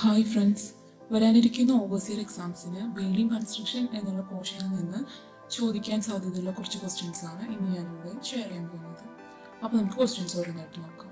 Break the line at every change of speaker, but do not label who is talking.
Hi friends വരാനിരിക്കുന്ന ഓവർസിയർ എക്സാംസിന് ബിൽഡിംഗ് കൺസ്ട്രക്ഷൻ എന്നുള്ള പോർഷനിൽ നിന്ന് ചോദിക്കാൻ സാധ്യതയുള്ള കുറച്ച് ക്വസ്റ്റ്യൻസ് ആണ് ഇന്ന് ഞാനിവിടെ ഷെയർ ചെയ്യാൻ പോകുന്നത്. അപ്പോൾ നമുക്ക് ക്വസ്റ്റ്യൻസ് ഓരോന്നായിട്ട് നോക്കാം.